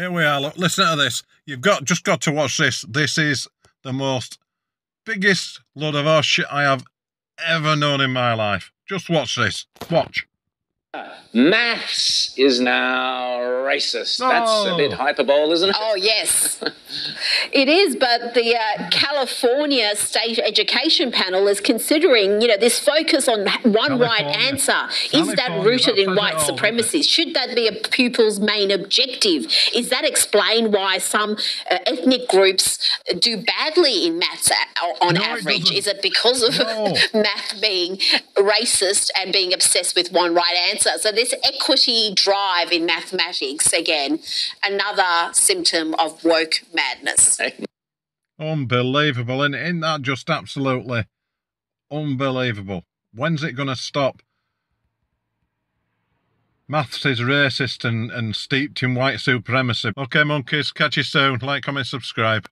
Here we are. Look, listen to this. You've got just got to watch this. This is the most biggest load of horse shit I have ever known in my life. Just watch this. Watch. Maths is now racist. That's a bit hyperbole, isn't it? Oh, yes. it is, but the uh, California State Education Panel is considering, you know, this focus on one right California. answer. Is that rooted in white supremacy? Should that be a pupil's main objective? Is that explain why some uh, ethnic groups do badly in maths a- on No, average? doesn't. Is it because of No. math being racist and being obsessed with one right answer? So this equity drive in mathematics, again, another symptom of woke madness. Unbelievable. And isn't that just absolutely unbelievable? When's it going to stop? Maths is racist and, and steeped in white supremacy. Okay, monkeys, catch you soon. Like, comment, subscribe.